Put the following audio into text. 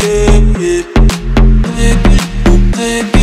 yeah, yeah. Take it, take it.